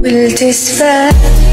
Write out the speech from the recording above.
will despair.